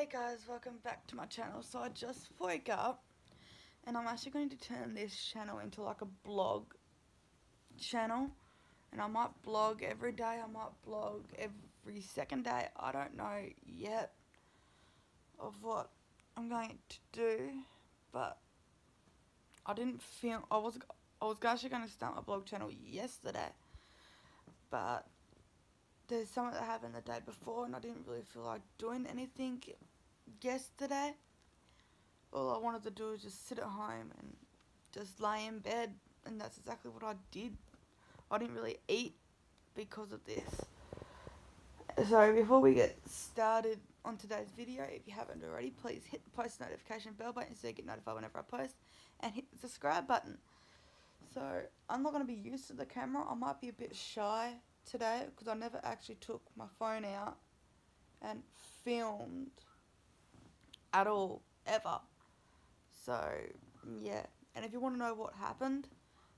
Hey guys, welcome back to my channel. So I just woke up and I'm actually going to turn this channel into like a blog channel. And I might blog every day, I might blog every second day. I don't know yet of what I'm going to do, but I didn't feel I was I was actually going to start my blog channel yesterday, but there's something that happened the day before and I didn't really feel like doing anything yesterday. All I wanted to do was just sit at home and just lay in bed and that's exactly what I did. I didn't really eat because of this. So before we get started on today's video, if you haven't already, please hit the post notification bell button so you get notified whenever I post and hit the subscribe button. So I'm not going to be used to the camera. I might be a bit shy today because I never actually took my phone out and filmed at all ever. So yeah, and if you want to know what happened,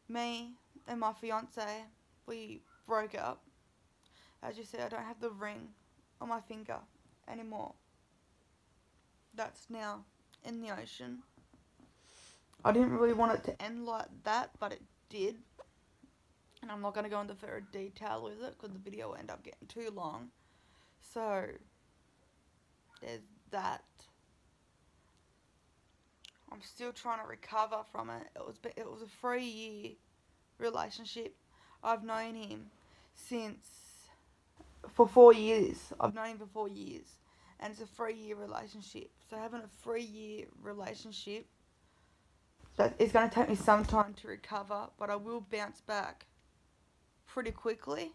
me and my fiance we broke up. As you see, I don't have the ring on my finger anymore. That's now in the ocean. I didn't really want it to end like that, but it did. And I'm not going to go into further detail with it because the video will end up getting too long. So, there's that. I'm still trying to recover from it. It was it was a three year relationship. I've known him since for four years. I've known him for four years, and it's a three year relationship. So having a three year relationship, that it's going to take me some time to recover, but I will bounce back pretty quickly.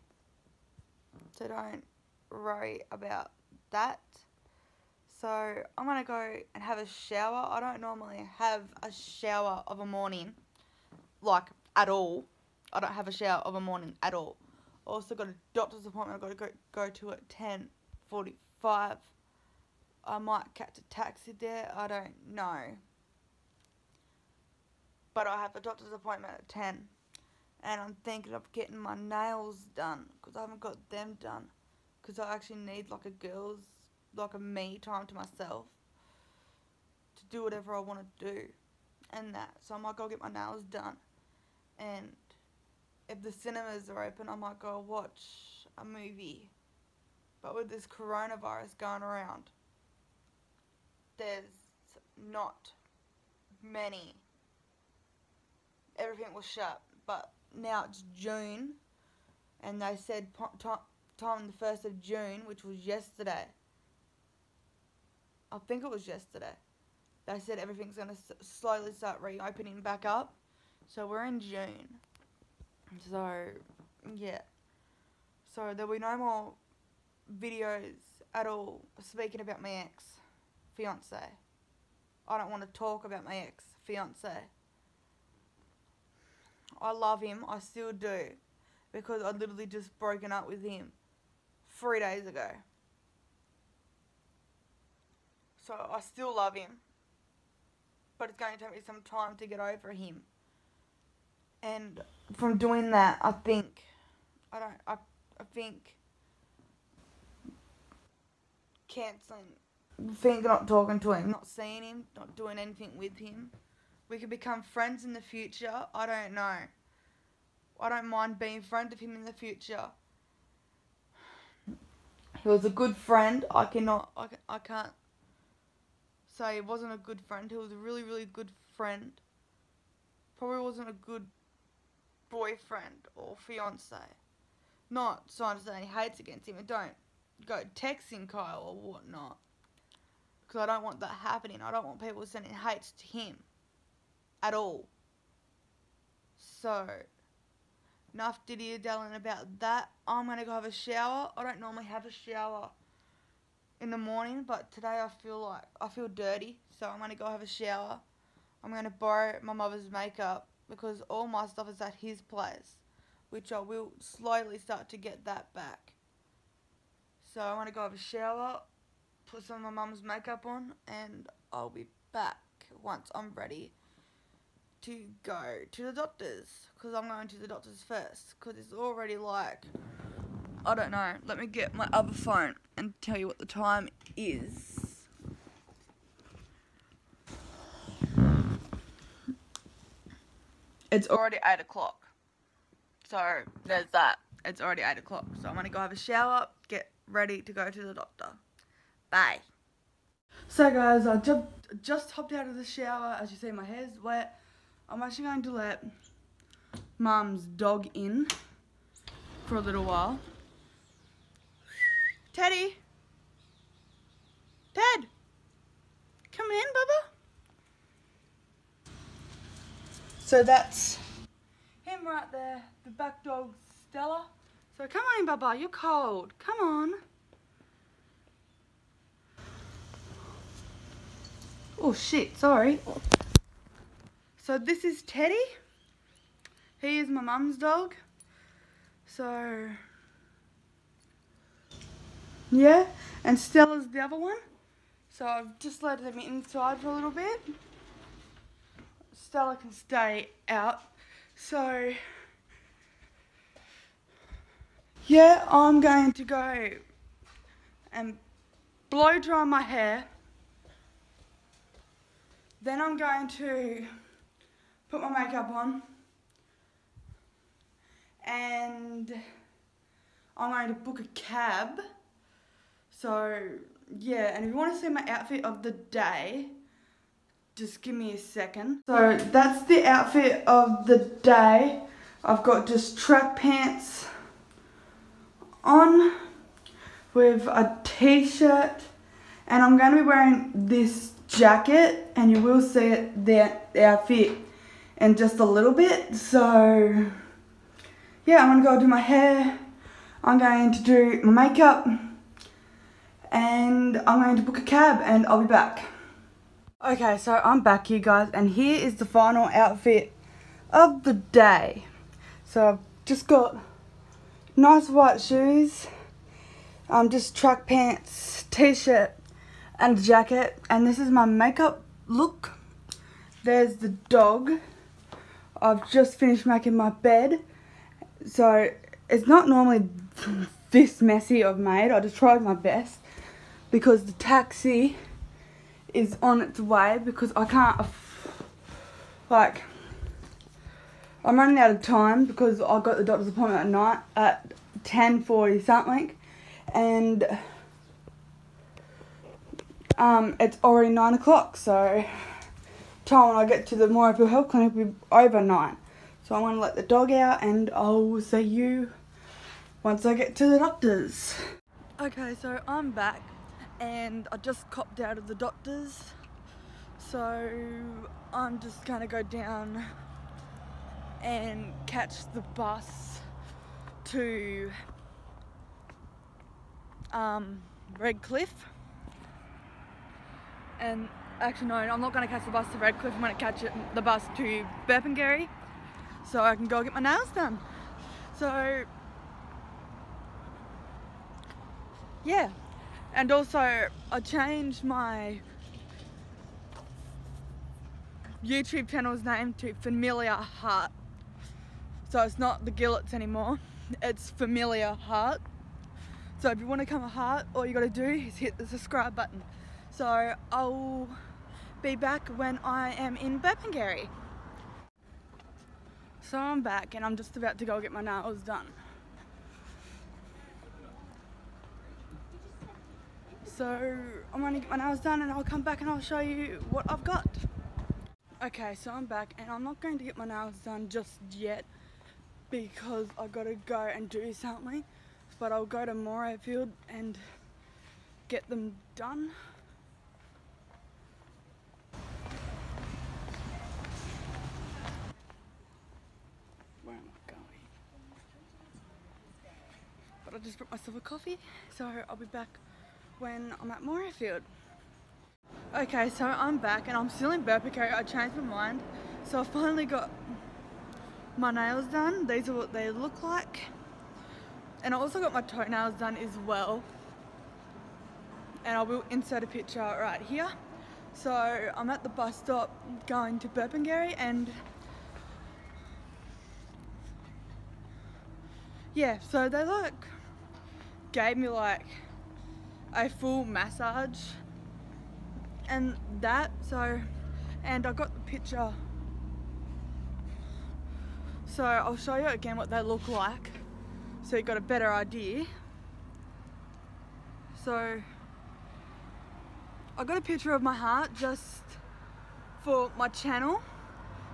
So don't worry about that. So I'm going to go and have a shower. I don't normally have a shower of a morning, like at all. I don't have a shower of a morning at all. Also got a doctor's appointment I've got to go, go to at 10.45. I might catch a taxi there. I don't know. But I have a doctor's appointment at 10 and I'm thinking of getting my nails done because I haven't got them done because I actually need like a girl's like a me time to myself to do whatever I want to do and that so I might go get my nails done and if the cinemas are open I might go watch a movie but with this coronavirus going around there's not many everything was shut but now it's June, and they said time the 1st of June, which was yesterday. I think it was yesterday. They said everything's going to slowly start reopening back up. So we're in June. So, yeah. So there'll be no more videos at all speaking about my ex fiance. I don't want to talk about my ex fiance. I love him. I still do. Because I literally just broken up with him three days ago. So I still love him. But it's going to take me some time to get over him. And from doing that, I think, I don't, I, I think cancelling, think not talking to him, not seeing him, not doing anything with him we could become friends in the future. I don't know. I don't mind being friend of him in the future. He was a good friend. I cannot. I, I can't say he wasn't a good friend. He was a really, really good friend. Probably wasn't a good boyfriend or fiance. Not so I'm saying he hates against him. And don't go texting Kyle or whatnot. Because I don't want that happening. I don't want people sending hates to him at all. So, enough diddy dallying about that. I'm going to go have a shower. I don't normally have a shower in the morning, but today I feel like, I feel dirty. So I'm to go have a shower. I'm to borrow my mother's makeup because all my stuff is at his place. Which I will slowly start to get that back. So I'm to go have a shower, put some of my mum's makeup on, and I'll be back once I'm ready to go to the doctors because I'm going to the doctors first because it's already like I don't know. Let me get my other phone and tell you what the time is. It's already 8 o'clock. So, there's that. It's already 8 o'clock. So, I'm going to go have a shower, get ready to go to the doctor. Bye. So, guys, I just, just hopped out of the shower. As you see, my hair's wet. I'm actually going to let mum's dog in for a little while. Teddy! Ted! Come in, Bubba. So that's him right there, the back dog, Stella. So come on, Bubba, you're cold. Come on. Oh shit, sorry. So this is Teddy. He is my mum's dog. So, yeah. And Stella's the other one. So I've just let them inside for a little bit. Stella can stay out. So, yeah, I'm going to go and blow dry my hair. Then I'm going to put my makeup on. And I'm going to book a cab. So, yeah, and if you want to see my outfit of the day, just give me a second. So that's the outfit of the day. I've got just track pants on with a t-shirt and I'm going to be wearing this jacket and you will see it that outfit in just a little bit so yeah I'm going to go do my hair I'm going to do my makeup and I'm going to book a cab and I'll be back Okay, so I'm back here guys and here is the final outfit of the day. So I've just got nice white shoes, um, just track pants, t-shirt and a jacket and this is my makeup look. There's the dog. I've just finished making my bed. So it's not normally this messy I've made. I just tried my best because the taxi is on its way because I can't, like, I'm running out of time because I got the doctor's appointment at night at 10.40 something and um, it's already 9 o'clock so time when I get to the Morayfield Health Clinic will be over 9 so I'm going to let the dog out and I'll see you once I get to the doctor's. Okay so I'm back and I just copped out of the doctor's. So I'm just gonna go down and catch the bus to um, Redcliffe. And actually no I'm not gonna catch the bus to Redcliffe. I'm gonna catch it, the bus to Burpengary so I can go get my nails done. So yeah and also, I changed my YouTube channel's name to Familiar Heart. So it's not the Gillets anymore, it's Familiar Heart. So if you want to come a heart, all you gotta do is hit the subscribe button. So I'll be back when I am in Burpengary. So I'm back and I'm just about to go get my nails done. So I'm gonna get my nails done and I'll come back and I'll show you what I've got. Okay, so I'm back and I'm not going to get my nails done just yet because I've got to go and do something. But I'll go to Morayfield and get them done. Where am I going? But I just brought myself a coffee, so I'll be back when I'm at Morayfield. Okay, so I'm back and I'm still in Burpengary. I changed my mind. So I finally got my nails done. These are what they look like. And I also got my toenails done as well. And I will insert a picture right here. So I'm at the bus stop going to Burpengary and yeah, so they like gave me like a full massage and that so and I got the picture So I'll show you again what they look like so you got a better idea. So I got a picture of my heart just for my channel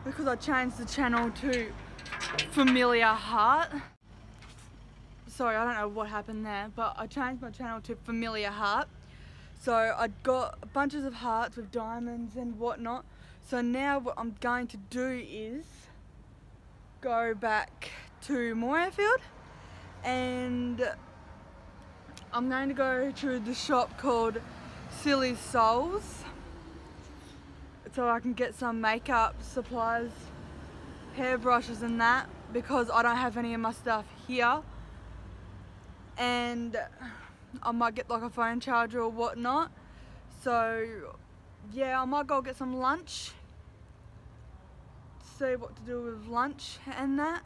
because I changed the channel to familiar heart. Sorry, I don't know what happened there, but I changed my channel to familiar heart. So I got bunches of hearts with diamonds and whatnot. So now what I'm going to do is go back to Morayfield and I'm going to go to the shop called Silly Solly's so I can get some makeup supplies, hairbrushes and that because I don't have any of my stuff here and I might get like a phone charger or whatnot. So yeah I might go get some lunch. See what to do with lunch and that.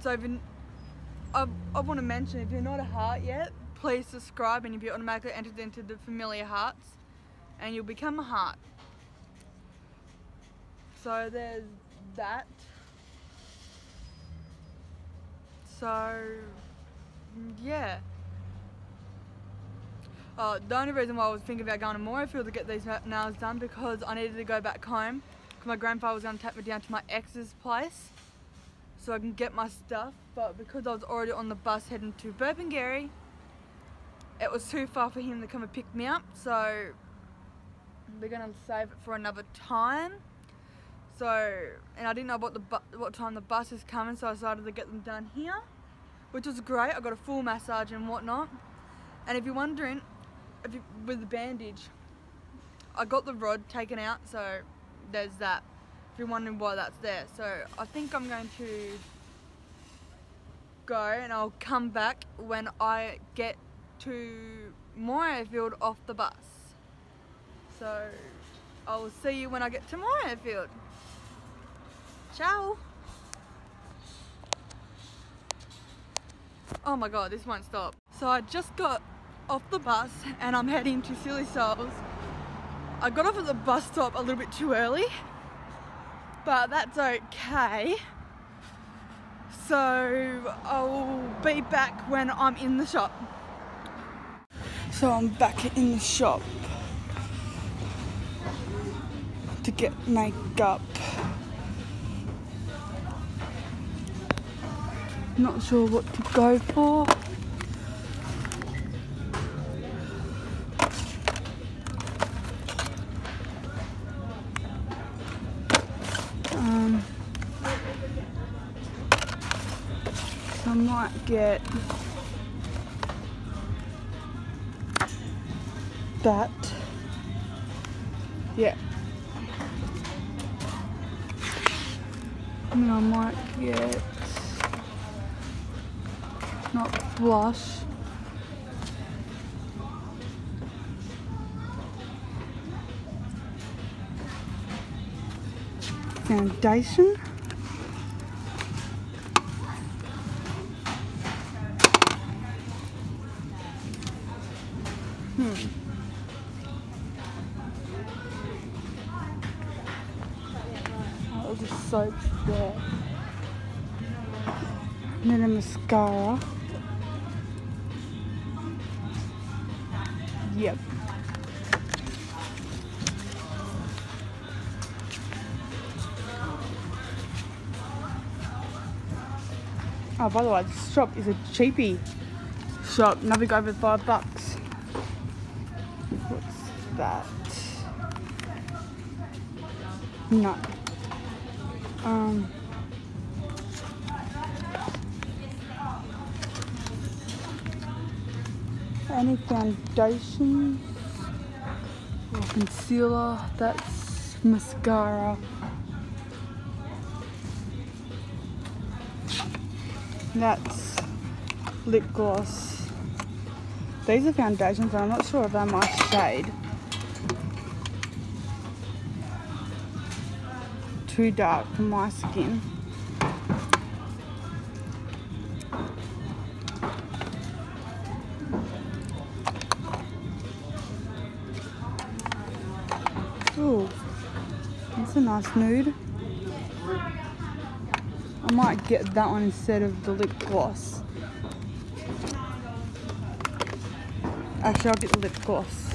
So if you, I, I want to mention if you're not a heart yet please subscribe and you'll be automatically entered into the familiar hearts and you'll become a heart. So there's that so yeah. Uh, the only reason why I was thinking about going to Morayfield to get these nails done because I needed to go back home because my grandfather was going to take me down to my ex's place so I can get my stuff. But because I was already on the bus heading to Burpengary it was too far for him to come and pick me up so we're going to save it for another time so and I didn't know what the what time the bus is coming so I decided to get them done here which was great I got a full massage and whatnot and if you're wondering if you, with the bandage, I got the rod taken out, so there's that. If you're wondering why that's there. So I think I'm going to go and I'll come back when I get to Morayfield off the bus. So I will see you when I get to Morayfield. Ciao! Oh my god, this won't stop. So I just got off the bus and I'm heading to Silly Solly's. I got off at the bus stop a little bit too early, but that's okay. So I'll be back when I'm in the shop. So I'm back in the shop to get makeup. Not sure what to go for. Um, I might get that. Blush. Foundation. Yep. Oh, by the way, this shop is a cheapy shop. Nothing over five bucks What's that. No. Um. Any foundation or concealer, that's mascara. That's lip gloss. These are foundations, I'm not sure if they're my shade. too dark for my skin. Nude. I might get that one instead of the lip gloss. Actually, I'll get the lip gloss.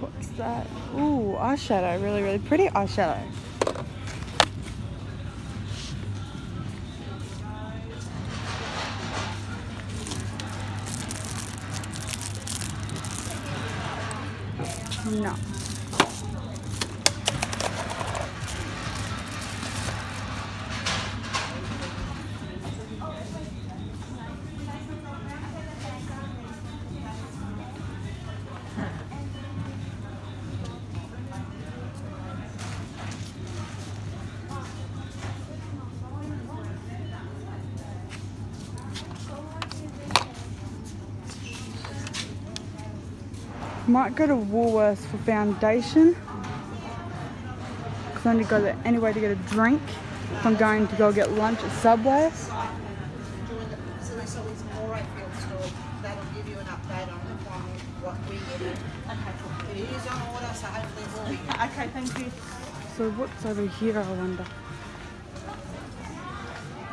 What's that? Ooh, eyeshadow. Really, really pretty eyeshadow. Might go to Woolworths for foundation. Because I need to go there anyway to get a drink. If I'm going to go get lunch at Subway. So this always Morayfield store. That'll give you an update on, on what we get in. Okay, It is on order, so hopefully we'll be. cool. Okay, thank you. So what's over here, I wonder?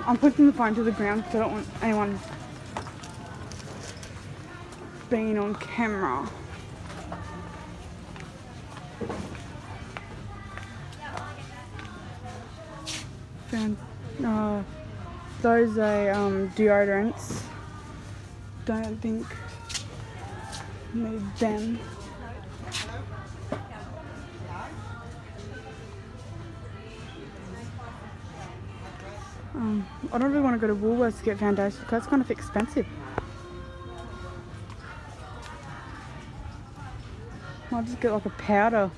I'm putting the phone to the ground because I don't want anyone being on camera. Those are um, deodorants. Don't think need them. Um, I don't really want to go to Woolworths to get foundation because that's kind of expensive. Might just get like a powder.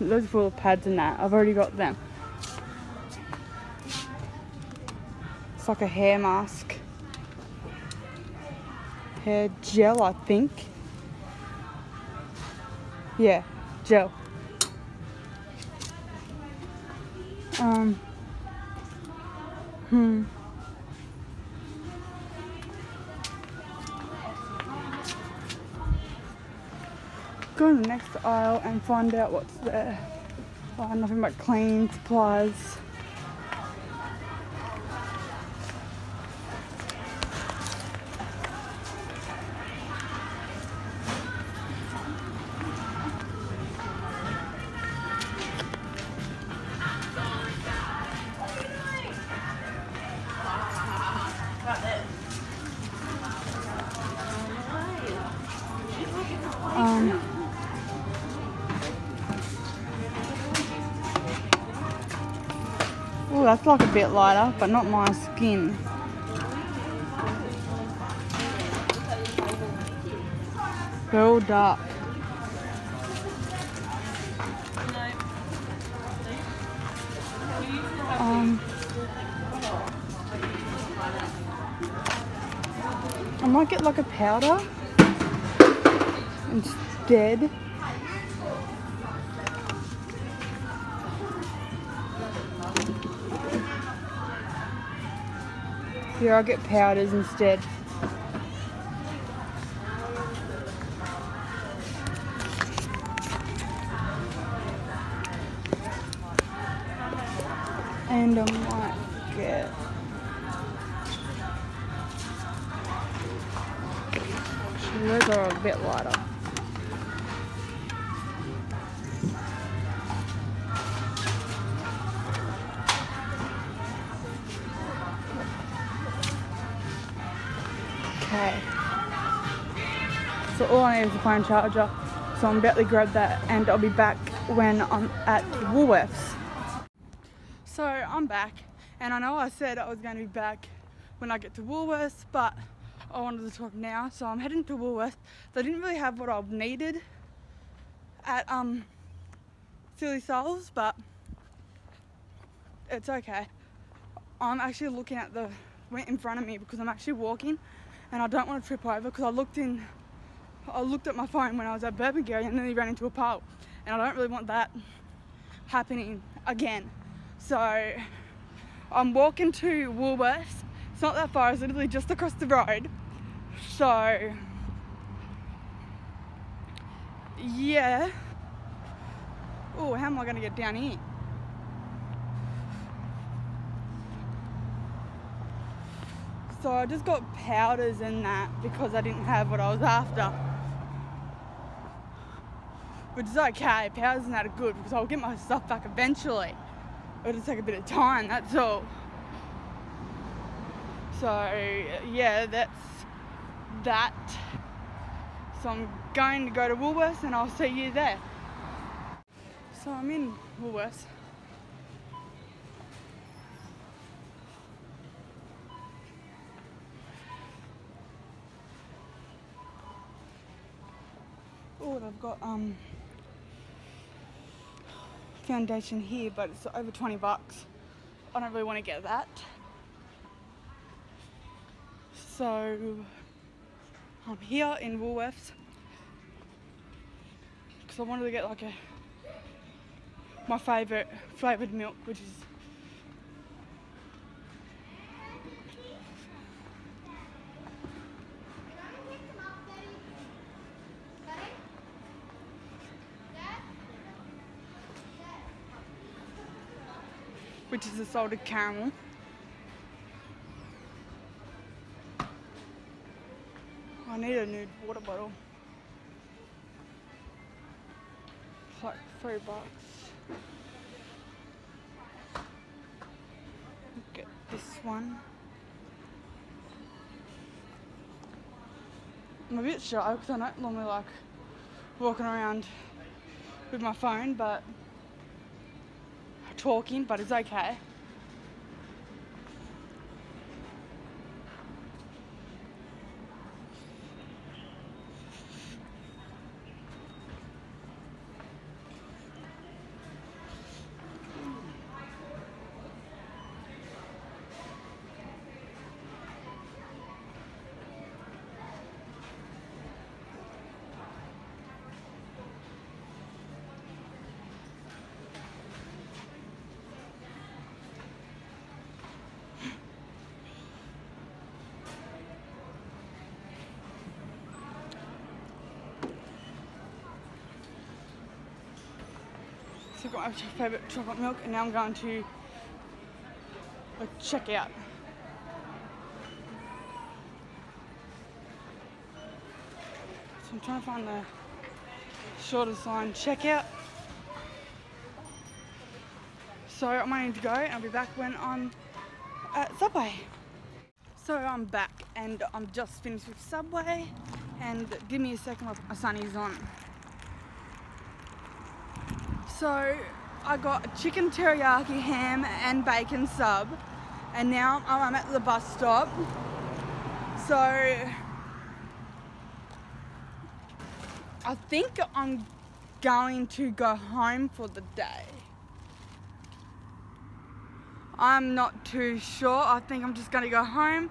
Those are full of pads and that. I've already got them. It's like a hair mask. Hair gel, I think. Yeah, gel. Um, Hmm. Go to the next aisle and find out what's there. Oh, nothing but cleaning supplies. Lighter, but not my skin. They're all dark. Um, I might get like a powder instead. Here, I'll get powders instead. Phone charger. So I'm about to grab that and I'll be back when I'm at Woolworths. So I'm back and I know I said I was going to be back when I get to Woolworths, but I wanted to talk now. So I'm heading to Woolworths. They didn't really have what I needed at um Silly Solly's, but it's okay. I'm actually looking at the went in front of me because I'm actually walking and I don't want to trip over because I looked in I looked at my phone when I was at Burpengary and then he ran into a pole and I don't really want that happening again. So I'm walking to Woolworths. It's not that far, it's literally just across the road. So yeah. Oh, how am I going to get down here? So I just got powders and that because I didn't have what I was after. Which is okay, powders and that good because I'll get my stuff back eventually. It'll take a bit of time, that's all. So yeah, that's that. So I'm going to go to Woolworths and I'll see you there. So I'm in Woolworths. Oh, I've got um foundation here, but it's over 20 bucks. I don't really want to get that. So I'm here in Woolworths because I wanted to get like a my favourite flavoured milk, which is which is a salted caramel. I need a new water bottle. It's like three bucks. Get this one. I'm a bit shy because I don't normally like walking around with my phone, but talking, but it's okay. My favourite chocolate milk and now I'm going to like, check out. So I'm trying to find the shortest line checkout. So I'm need to go and I'll be back when I'm at Subway. So I'm back and I'm just finished with Subway and give me a second while my sunnies on. So I got a chicken teriyaki ham and bacon sub and now I'm at the bus stop. So I think I'm going to go home for the day. I'm not too sure. I think I'm just going to go home.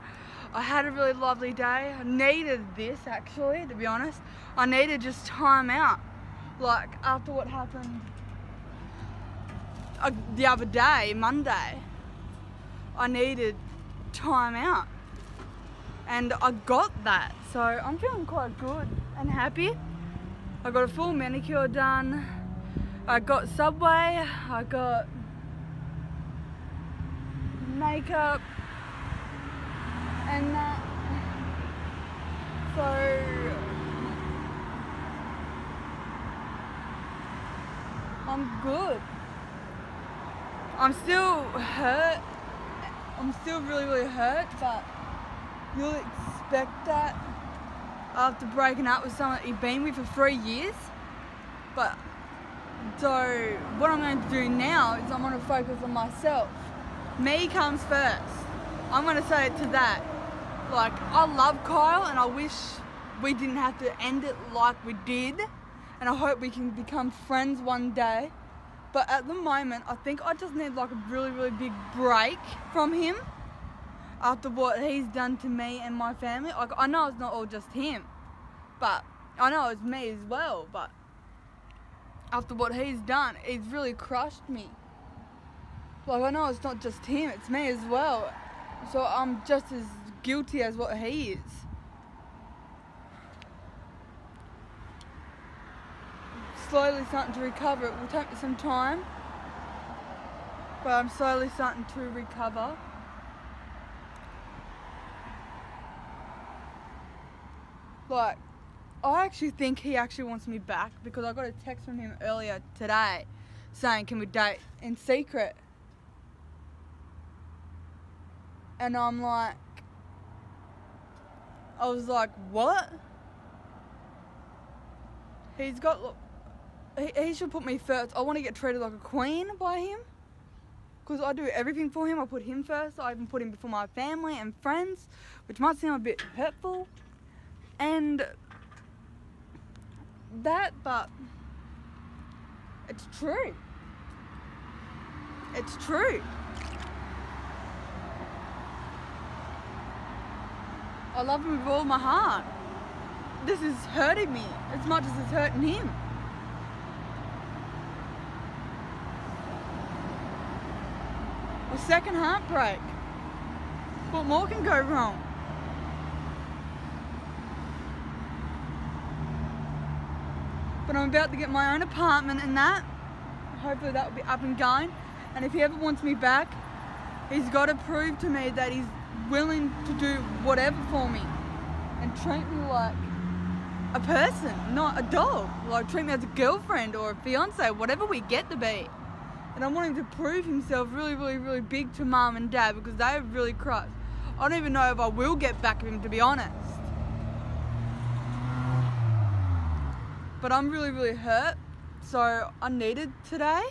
I had a really lovely day. I needed this actually, to be honest. I needed just time out. Like after what happened uh, the other day, Monday, I needed time out. And I got that. So I'm feeling quite good and happy. I got a full manicure done. I got Subway. I got makeup and that. So I'm good. I'm still hurt. I'm still really, really hurt, but you'll expect that after breaking up with someone that you've been with for three years. But so what I'm going to do now is I'm going to focus on myself. Me comes first. I'm going to say it to that. Like, I love Kyle and I wish we didn't have to end it like we did. And I hope we can become friends one day. But at the moment, I think I just need like a really, really big break from him after what he's done to me and my family. Like, I know it's not all just him, but I know it's me as well. But after what he's done, he's really crushed me. Like, I know it's not just him, it's me as well. So I'm just as guilty as what he is. Slowly starting to recover. It will take me some time, but I'm slowly starting to recover. Like, I actually think he actually wants me back because I got a text from him earlier today saying, Can we date in secret? And I'm like, I was like, What? He's got, he, he should put me first. I want to get treated like a queen by him because I do everything for him. I put him first. I even put him before my family and friends, which might seem a bit hurtful. And that, but it's true. It's true. I love him with all my heart. This is hurting me as much as it's hurting him. Second heartbreak. What more can go wrong? But I'm about to get my own apartment and that. Hopefully that will be up and going. And if he ever wants me back, he's got to prove to me that he's willing to do whatever for me and treat me like a person, not a dog. Like treat me as a girlfriend or a fiance, whatever we get to be. And I want him to prove himself really, really, really big to mum and dad because they have really crushed. I don't even know if I will get back of him to be honest. But I'm really, really hurt. So I needed today.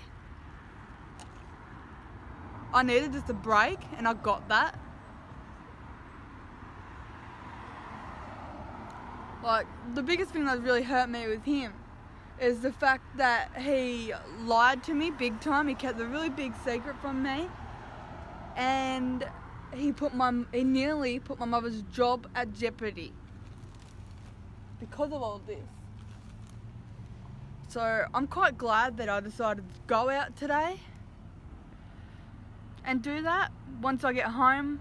I needed just a break and I got that. Like the biggest thing that really hurt me with him is the fact that he lied to me big time. He kept a really big secret from me, and he put my he nearly put my mother's job at jeopardy because of all this. So I'm quite glad that I decided to go out today and do that once I get home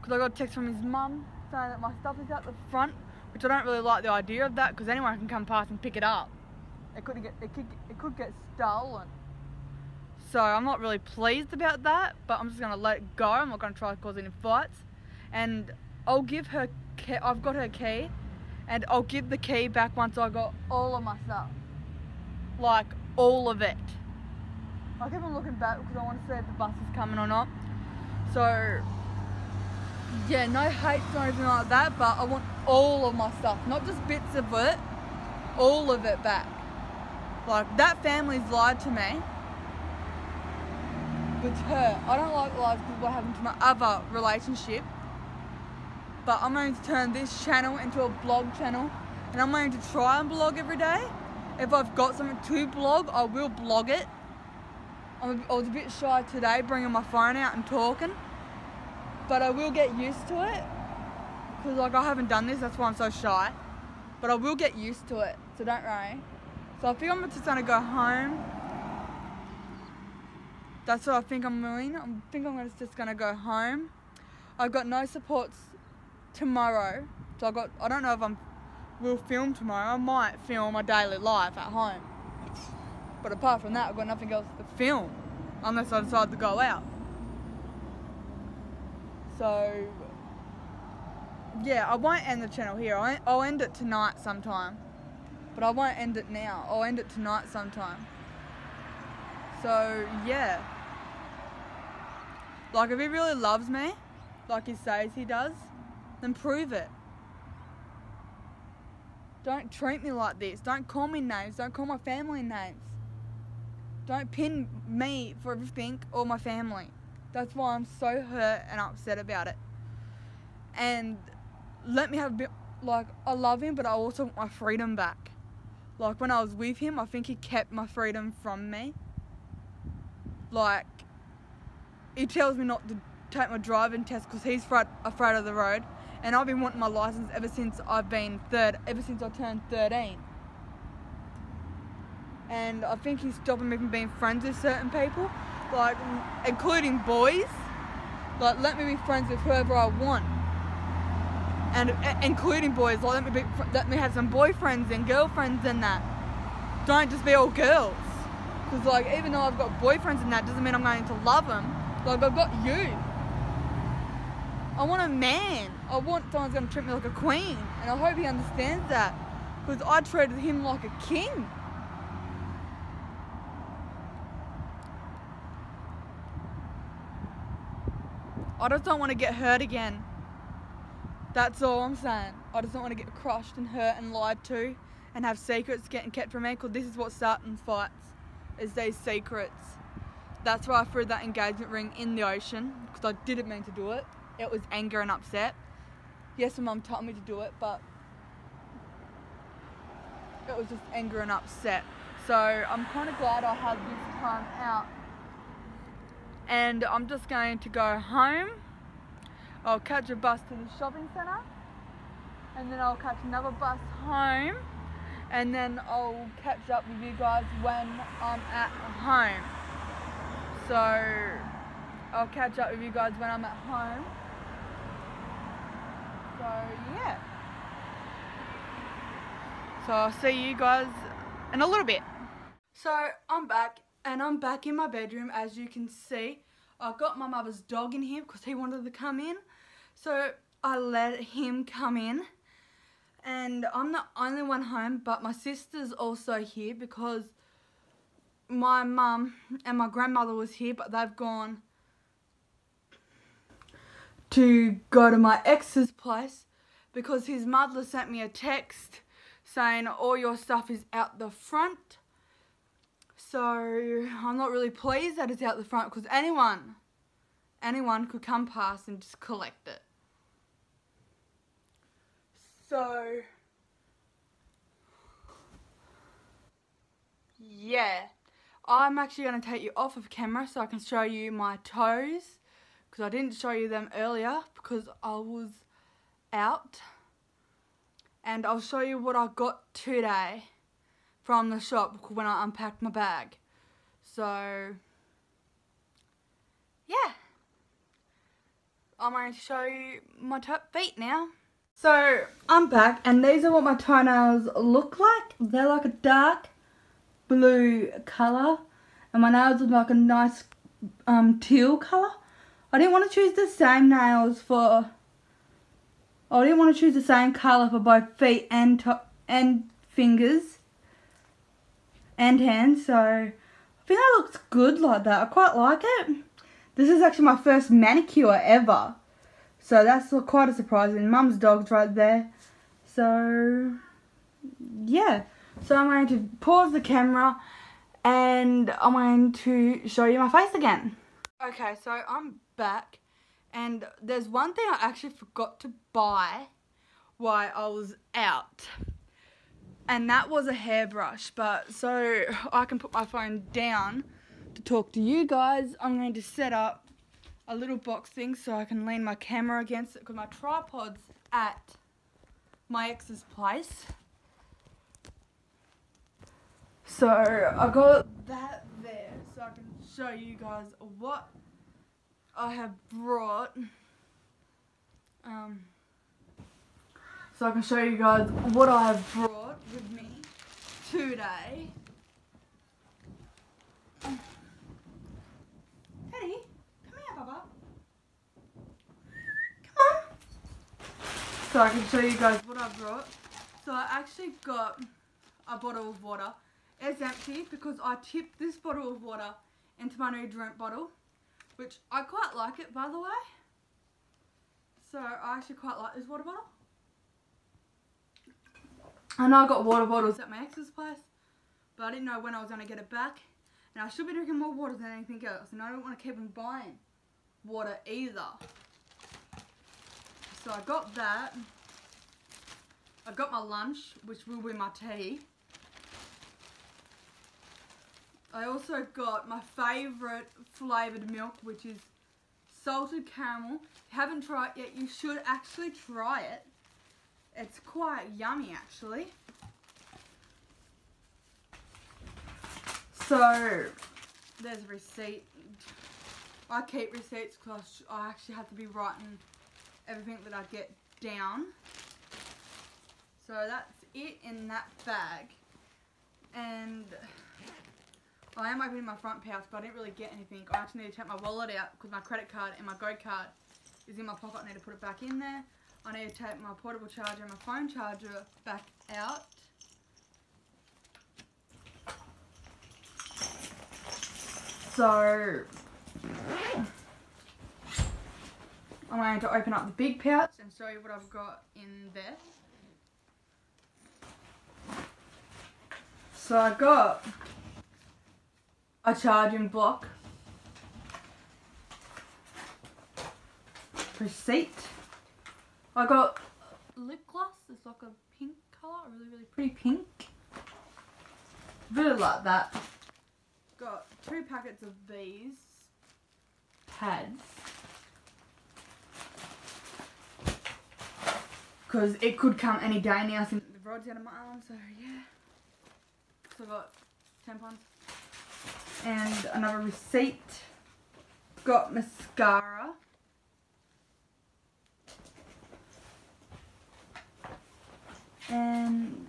because I got a text from his mum saying that my stuff is out the front which I don't really like the idea of that because anyone can come past and pick it up. It could get it could it could get stolen. So I'm not really pleased about that, but I'm just gonna let it go. I'm not gonna try to cause any fights, and I'll give her. I've got her key, and I'll give the key back once I got all of my stuff, like all of it. I keep on looking back because I want to see if the bus is coming or not. So yeah, no hate or anything like that, but I want all of my stuff, not just bits of it, all of it back. Like that family's lied to me. With her, I don't like lies because what happened to my other relationship. But I'm going to turn this channel into a blog channel, and I'm going to try and blog every day. If I've got something to blog, I will blog it. I'm a, I was a bit shy today, bringing my phone out and talking but I will get used to it because like I haven't done this that's why I'm so shy but I will get used to it so don't worry so I think I'm just gonna go home. That's what I think I'm doing. I think I'm just gonna go home. I've got no supports tomorrow. So I got I don't know if I'm will film tomorrow. I might film my daily life at home. But apart from that I've got nothing else to film unless I decide to go out. So, yeah, I won't end the channel here. I'll end it tonight sometime. But I won't end it now. I'll end it tonight sometime. So, yeah. Like, if he really loves me, like he says he does, then prove it. Don't treat me like this. Don't call me names. Don't call my family names. Don't pin me for everything or my family. That's why I'm so hurt and upset about it. And let me have a bit, like, I love him, but I also want my freedom back. Like, when I was with him, I think he kept my freedom from me. Like, he tells me not to take my driving test because he's afraid, of the road. And I've been wanting my license ever since I've been third, ever since I turned 13. And I think he's stopping me from being friends with certain people like including boys. Like let me be friends with whoever I want, and including boys. Let me be, let me have some boyfriends and girlfriends in that. don't just be all girls. Because, like, even though I've got boyfriends and that, doesn't mean I'm going to love them. Like, I've got you. I want a man. I want someone's going to treat me like a queen. And I hope he understands that. Because I treated him like a king. I just don't want to get hurt again. That's all I'm saying. I just don't want to get crushed and hurt and lied to and have secrets getting kept from me because this is what starting fights is these secrets. That's why I threw that engagement ring in the ocean because I didn't mean to do it. It was anger and upset. Yes, my mum told me to do it, but it was just anger and upset. So I'm kind of glad I had this time out and I'm just going to go home. I'll catch a bus to the shopping centre and then I'll catch another bus home and then I'll catch up with you guys when I'm at home. So I'll catch up with you guys when I'm at home. So yeah. So I'll see you guys in a little bit. So I'm back and I'm back in my bedroom as you can see. I got my mother's dog in here because he wanted to come in. So I let him come in. And I'm the only one home, but my sister's also here because my mum and my grandmother was here, but they've gone to go to my ex's place because his mother sent me a text saying all your stuff is out the front so I'm not really pleased that it's out the front because anyone, anyone could come past and just collect it. So, yeah. I'm actually going to take you off of camera so I can show you my toes because I didn't show you them earlier because I was out and I'll show you what I got today from the shop when I unpacked my bag. So, yeah. I'm going to show you my top feet now. So, I'm back and these are what my toenails look like. They're like a dark blue colour and my nails are like a nice um, teal colour. I didn't want to choose the same nails for... I didn't want to choose the same colour for both feet and, and fingers and hands. So I think that looks good like that. I quite like it. This is actually my first manicure ever. So that's quite a surprise. And mum's dog's right there. So yeah. So I'm going to pause the camera and I'm going to show you my face again. Okay, so I'm back and there's one thing I actually forgot to buy while I was out and that was a hairbrush but so I can put my phone down to talk to you guys I'm going to set up a little box thing so I can lean my camera against it because my tripod's at my ex's place so I got that there so I can show you guys what I have brought um, so I can show you guys what I have brought with me today. Eddie, come here, Baba. Come on. So I can show you guys what I brought. So I actually got a bottle of water. It's empty because I tipped this bottle of water into my new drink bottle, which I quite like it by the way. So I actually quite like this water bottle. I know I got water bottles at my ex's place, but I didn't know when I was going to get it back. And I should be drinking more water than anything else, and I don't want to keep on buying water either. So I got that. I got my lunch, which will be my tea. I also got my favourite flavoured milk, which is salted caramel. Haven't tried it yet, you should actually try it. It's quite yummy actually. So, there's a receipt. I keep receipts because I actually have to be writing everything that I get down. So that's it in that bag. and I am opening my front pouch, but I didn't really get anything. I actually need to take my wallet out because my credit card and my Go card is in my pocket. I need to put it back in there. I need to take my portable charger and my phone charger back out. So I'm going to open up the big pouch and show you what I've got in there. So I got a charging block, receipt. I got lip gloss. It's like a pink colour, really really pretty pink. Really like that. Got two packets of these pads. Because it could come any day now since the rod's out of my arm, so yeah. So I've got tampons. And another receipt. Got mascara. And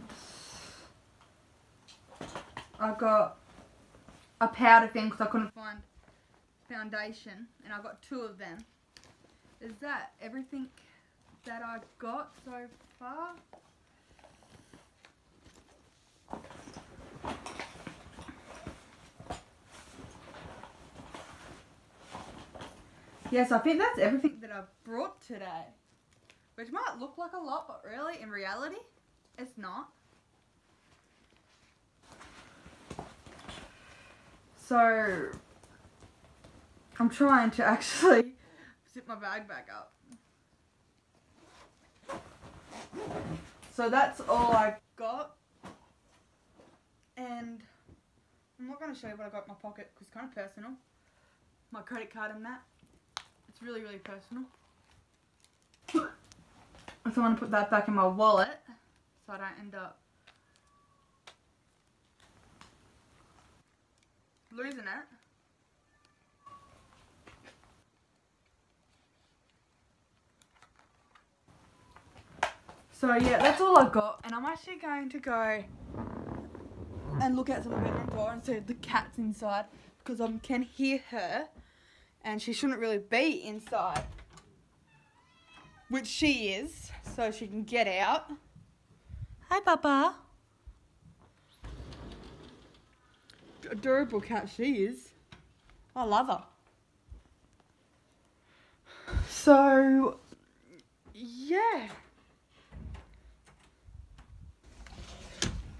I got a powder thing because I couldn't find foundation. And I got two of them. Is that everything that I've got so far? Yes, I think that's everything that I've brought today. Which might look like a lot, but really, in reality, it's not. So, I'm trying to actually zip my bag back up. So that's all I got. And I'm not going to show you what I got in my pocket because it's kind of personal. My credit card and that. It's really, really personal. So I'm going to put that back in my wallet so I don't end up losing it. So yeah, that's all I've got, and I'm actually going to go and look out the bedroom door and see the cat's inside because I can hear her, and she shouldn't really be inside, which she is, so she can get out. Hi, Papa. Adorable cat she is. I love her. So, yeah.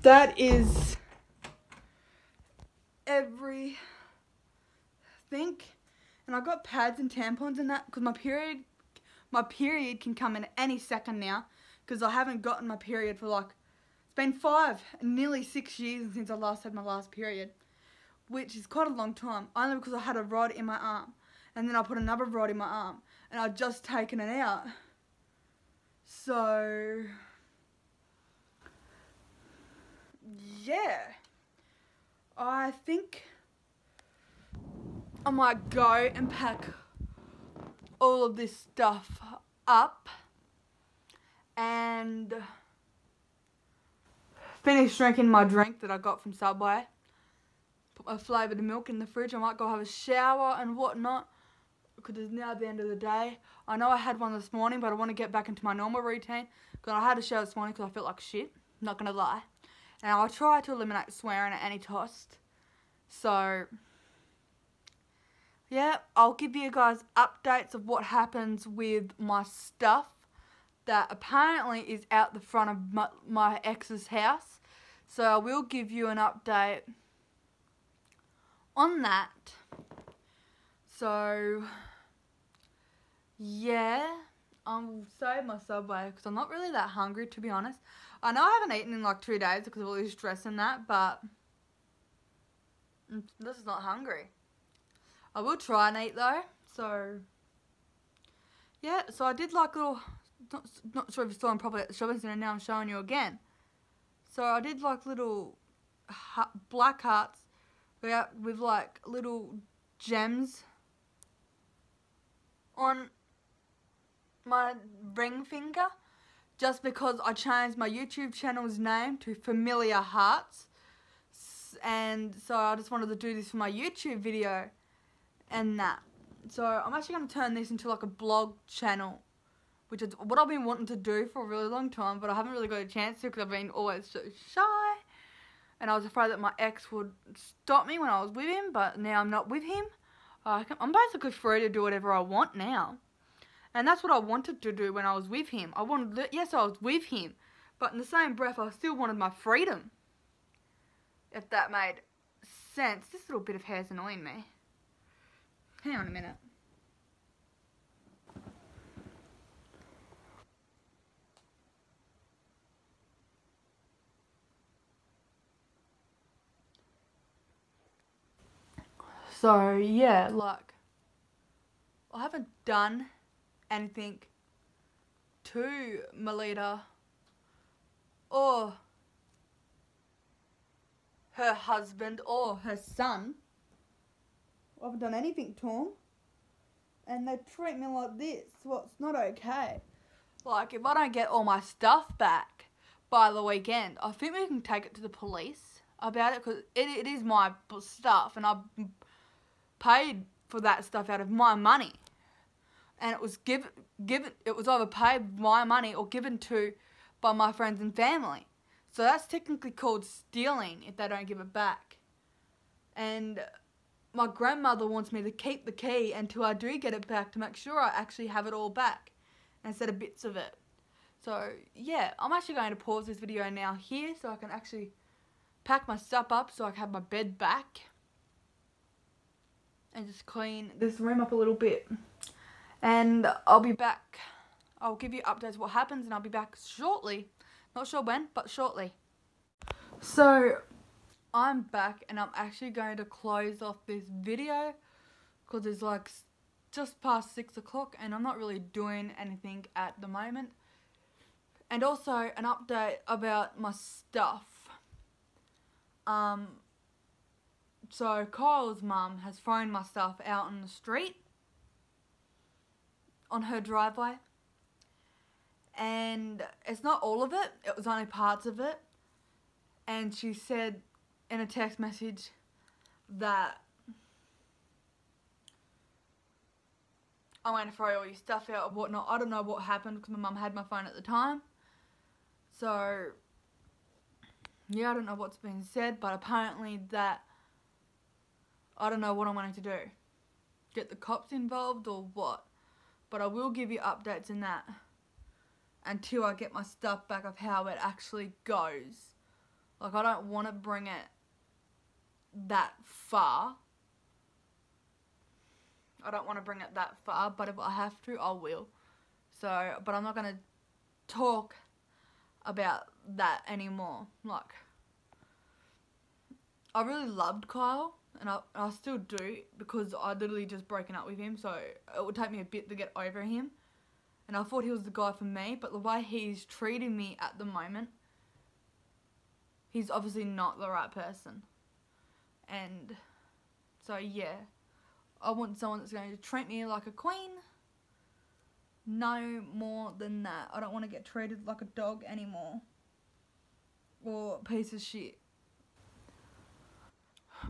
That is everything. And I've got pads and tampons and that because my period, my period can come in any second now because I haven't gotten my period for like, it's been five, nearly six years since I last had my last period, which is quite a long time, only because I had a rod in my arm and then I put another rod in my arm and I'd just taken it out. So, yeah, I think I might go and pack all of this stuff up and finish drinking my drink that I got from Subway. Put my flavoured milk in the fridge. I might go have a shower and whatnot because it's now the end of the day. I know I had one this morning, but I want to get back into my normal routine because I had a shower this morning because I felt like shit. Not going to lie. And I'll try to eliminate swearing at any cost. So, yeah, I'll give you guys updates of what happens with my stuff that apparently is out the front of my, my ex's house. So I will give you an update on that. So, yeah, I'll save my Subway because I'm not really that hungry to be honest. I know I haven't eaten in like two days because of all this stress and that, but mm, this is not hungry. I will try and eat though, so yeah, so I did like little, not, not sure if you saw them properly at the shopping centre, now I'm showing you again. So I did like little black hearts with like little gems on my ring finger just because I changed my YouTube channel's name to Familiar Hearts. and so I just wanted to do this for my YouTube video and that. So I'm actually going to turn this into like a blog channel, which is what I've been wanting to do for a really long time, but I haven't really got a chance to because I've been always so shy. And I was afraid that my ex would stop me when I was with him, but now I'm not with him. I'm basically free to do whatever I want now. And that's what I wanted to do when I was with him. I wanted, yes, I was with him, but in the same breath, I still wanted my freedom. If that made sense. This little bit of hair is annoying me. Hang on a minute. So, yeah, like, I haven't done anything to Melita or her husband or her son. I haven't done anything to them. And they treat me like this. Well, it's not okay. Like, if I don't get all my stuff back by the weekend, I think we can take it to the police about it because it, it is my stuff and I've paid for that stuff out of my money. And it was given, given, it was either paid my money or given to by my friends and family. So that's technically called stealing if they don't give it back. And my grandmother wants me to keep the key until I do get it back to make sure I actually have it all back instead of bits of it. So yeah, I'm actually going to pause this video now here so I can actually pack my stuff up so I can have my bed back and just clean this room up a little bit. And I'll be back. I'll give you updates what happens and I'll be back shortly. Not sure when, but shortly. So, I'm back and I'm actually going to close off this video because it's like just past 6 o'clock and I'm not really doing anything at the moment. And also an update about my stuff. Um, so Kyle's mum has thrown my stuff out on the street on her driveway and it's not all of it, it was only parts of it. And she said in a text message that I'm going to throw all your stuff out or whatnot. I don't know what happened because my mum had my phone at the time. So, yeah, I don't know what's been said, but apparently that, I don't know what I'm wanting to do. Get the cops involved or what. But I will give you updates in that until I get my stuff back of how it actually goes. Like, I don't want to bring it that far. I don't want to bring it that far, but if I have to, I will. So, but I'm not going to talk about that anymore. Like, I really loved Kyle, and I, I still do, because I literally just broken up with him, so it would take me a bit to get over him and I thought he was the guy for me, but the way he's treating me at the moment, he's obviously not the right person. And so, yeah, I want someone that's going to treat me like a queen. No more than that. I don't want to get treated like a dog anymore. Or piece of shit.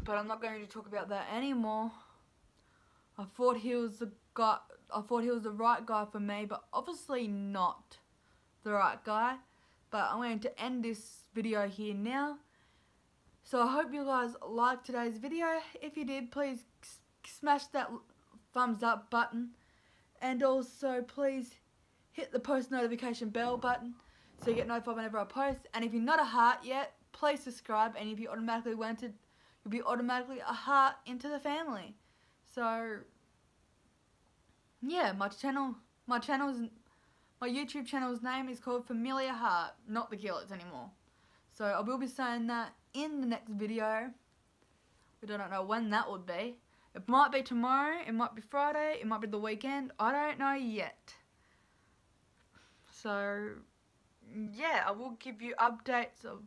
But I'm not going to talk about that anymore. I thought he was the guy I thought he was the right guy for me, but obviously not the right guy. But I'm going to end this video here now. So I hope you guys liked today's video. If you did, please smash that thumbs up button. And also, please hit the post notification bell button so you get notified whenever I post. And if you're not a heart yet, please subscribe. And if you automatically wanted, you'll be automatically a heart into the family. So yeah, my channel, my channel's, my YouTube channel's name is called Familiar Heart, not the Killers anymore. So I will be saying that in the next video. We don't know when that would be. It might be tomorrow, it might be Friday, it might be the weekend. I don't know yet. So, yeah, I will give you updates of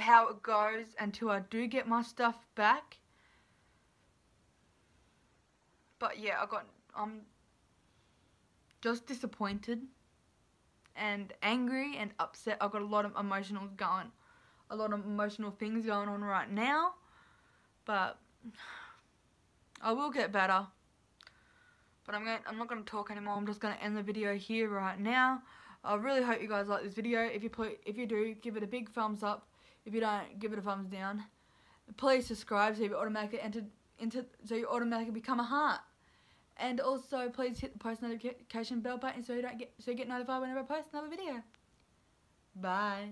how it goes until I do get my stuff back. But yeah, I got I'm just disappointed and angry and upset. I've got a lot of emotionals going a lot of emotional things going on right now, but I will get better. But I'm going I'm not going to talk anymore. I'm just going to end the video here right now. I really hope you guys like this video. If you put, if you do, give it a big thumbs up. If you don't, give it a thumbs down. Please subscribe so you automatically enter into so you automatically become a heart. And also, please hit the post notification bell button so you don't get so you get notified whenever I post another video. Bye.